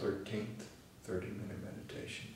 thirteenth, thirty minute meditation.